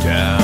down.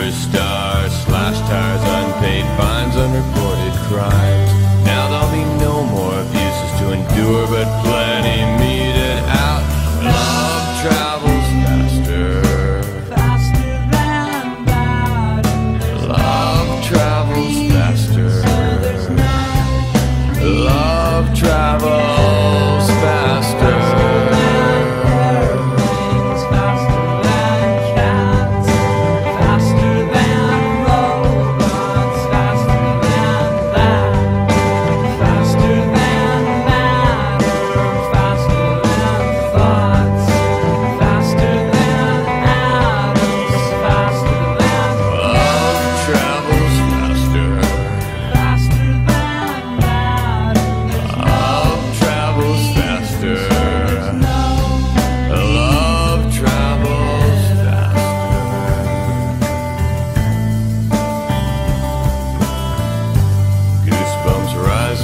superstar slashed tires, unpaid fines, unreported crimes. Now there'll be no more abuses to endure, but play.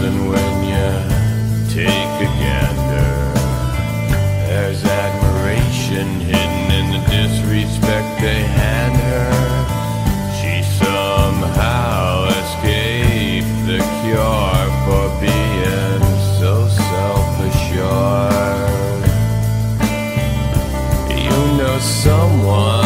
And when you take a gander, there's admiration hidden in the disrespect they hand her. She somehow escaped the cure for being so self-assured. You know someone.